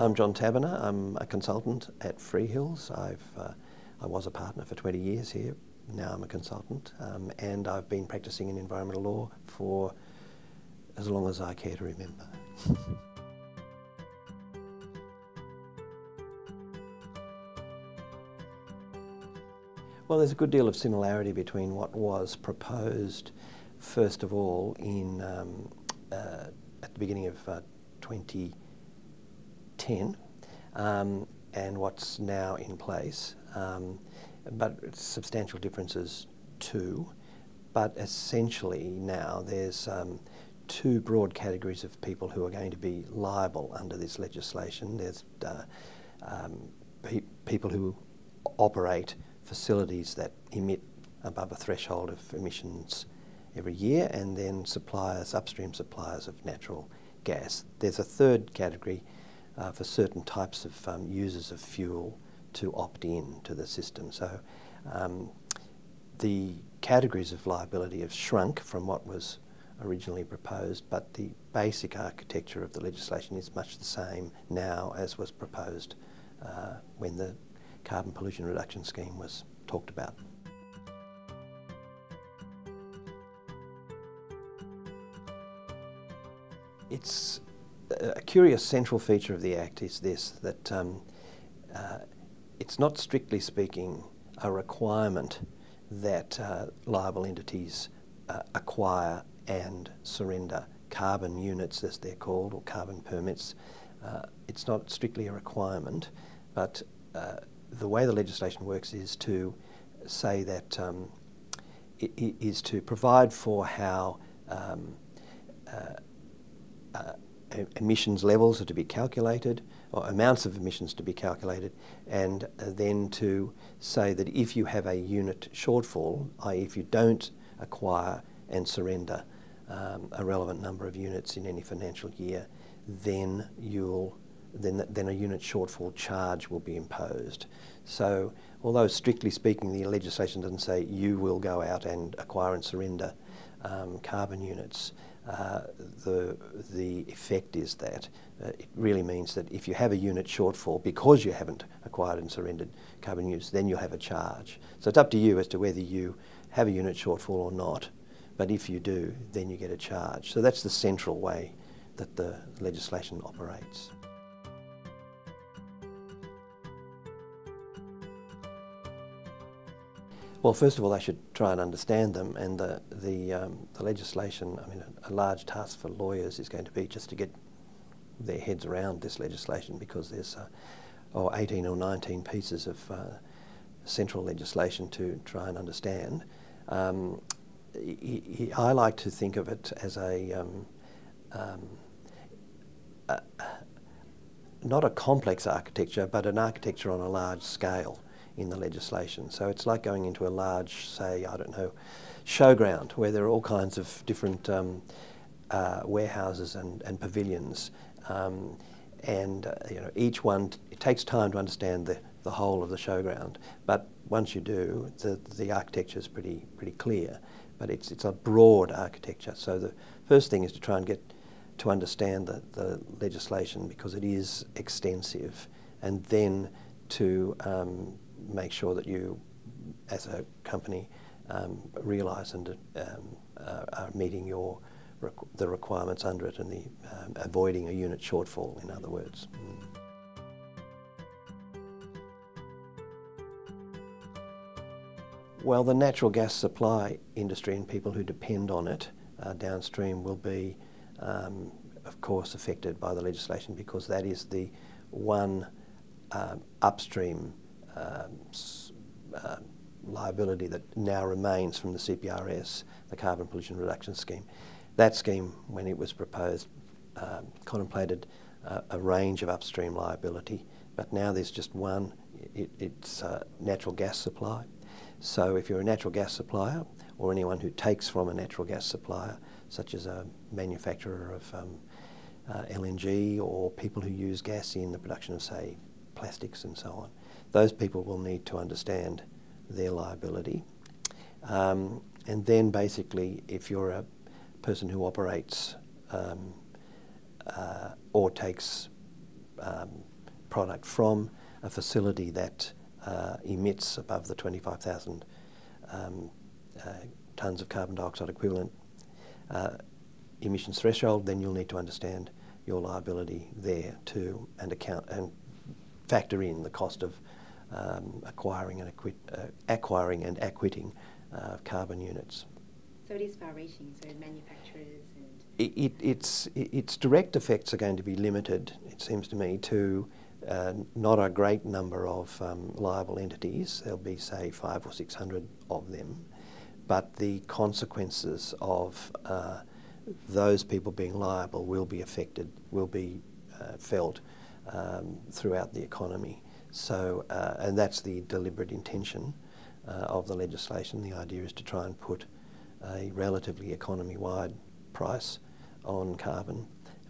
I'm John Taberner. I'm a consultant at Freehills. I've, uh, I was a partner for 20 years here. Now I'm a consultant, um, and I've been practicing in environmental law for as long as I care to remember. well, there's a good deal of similarity between what was proposed, first of all, in um, uh, at the beginning of uh, 20. 10 um, and what's now in place, um, but substantial differences too. But essentially now there's um, two broad categories of people who are going to be liable under this legislation. There's uh, um, pe people who operate facilities that emit above a threshold of emissions every year, and then suppliers, upstream suppliers of natural gas. There's a third category uh, for certain types of um, users of fuel to opt in to the system. So um, the categories of liability have shrunk from what was originally proposed, but the basic architecture of the legislation is much the same now as was proposed uh, when the carbon pollution reduction scheme was talked about. It's a curious central feature of the Act is this, that um, uh, it's not strictly speaking a requirement that uh, liable entities uh, acquire and surrender carbon units, as they're called, or carbon permits. Uh, it's not strictly a requirement, but uh, the way the legislation works is to say that um, it, it is to provide for how um, uh, emissions levels are to be calculated, or amounts of emissions to be calculated, and uh, then to say that if you have a unit shortfall, i.e. if you don't acquire and surrender um, a relevant number of units in any financial year, then you'll then, then a unit shortfall charge will be imposed. So although strictly speaking the legislation doesn't say you will go out and acquire and surrender um, carbon units, uh, the, the effect is that uh, it really means that if you have a unit shortfall because you haven't acquired and surrendered carbon units, then you'll have a charge. So it's up to you as to whether you have a unit shortfall or not. But if you do, then you get a charge. So that's the central way that the legislation operates. Well, first of all, they should try and understand them, and the the, um, the legislation. I mean, a, a, large task for lawyers is going to be just to get their heads around this legislation because there's uh, oh, 18 or 19 pieces of uh, central legislation to try and understand. Um, I like to think of it as a, um, um, a not a complex architecture, but an architecture on a large scale in the legislation. So it's like going into a large, say, I don't know, showground where there are all kinds of different um, uh, warehouses and, and pavilions. Um, and uh, you know, each one, it takes time to understand the, the whole of the showground. But once you do, the, the architecture is pretty, pretty clear. But it's, it's a broad architecture. So the first thing is to try and get to understand the, the legislation because it is extensive. And then to um, make sure that you, as a company, um, realise and um, uh, are meeting your the requirements under it and the um, avoiding a unit shortfall, in other words. Mm. Well, the natural gas supply industry and people who depend on it uh, downstream will be, um, of course, affected by the legislation because that is the one um, upstream um, uh, liability that now remains from the CPRS, the Carbon Pollution Reduction Scheme. That scheme, when it was proposed, um, contemplated uh, a range of upstream liability, but now there's just one. It, it's uh, natural gas supply. So if you're a natural gas supplier or anyone who takes from a natural gas supplier, such as a manufacturer of um, uh, LNG or people who use gas in the production of, say, plastics and so on, those people will need to understand their liability. Um, and then basically, if you're a person who operates um, uh, or takes um, product from a facility that uh, emits above the 25,000 um, uh, tonnes of carbon dioxide equivalent uh, emissions threshold, then you'll need to understand your liability there too and account and factor in the cost of um, acquiring and acquit, uh, acquiring and acquitting uh, carbon units. So it is far-reaching. So manufacturers and it, it, its its direct effects are going to be limited. It seems to me to uh, not a great number of um, liable entities. There'll be say five or six hundred of them, but the consequences of uh, those people being liable will be affected, will be uh, felt um, throughout the economy. So, uh, and that's the deliberate intention uh, of the legislation. The idea is to try and put a relatively economy-wide price on carbon,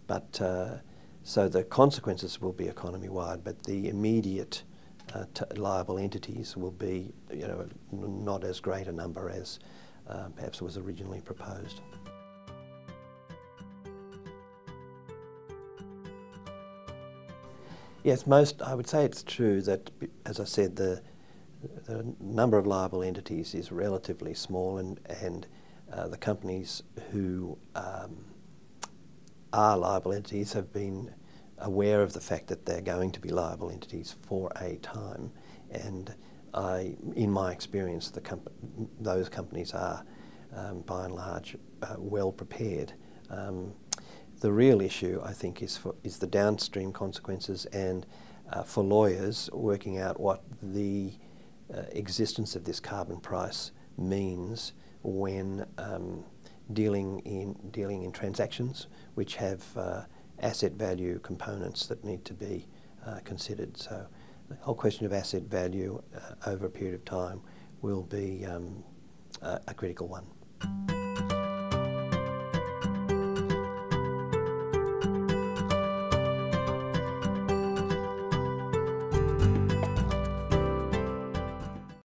but uh, so the consequences will be economy-wide, but the immediate uh, liable entities will be, you know, not as great a number as uh, perhaps was originally proposed. Yes, most, I would say it's true that, as I said, the, the number of liable entities is relatively small and, and uh, the companies who um, are liable entities have been aware of the fact that they're going to be liable entities for a time and I, in my experience, the comp those companies are um, by and large uh, well prepared. Um, the real issue, I think, is, for, is the downstream consequences and uh, for lawyers working out what the uh, existence of this carbon price means when um, dealing in dealing in transactions which have uh, asset value components that need to be uh, considered. So the whole question of asset value uh, over a period of time will be um, a critical one.